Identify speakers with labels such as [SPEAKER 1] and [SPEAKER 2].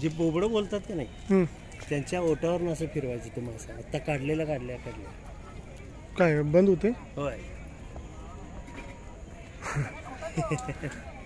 [SPEAKER 1] जे बोबडं बोलतात की नाही त्यांच्या ओटावर असं फिरवायचं ते मासा आता काढलेला काढल्या काढल्या
[SPEAKER 2] काय बंद होते
[SPEAKER 1] होय.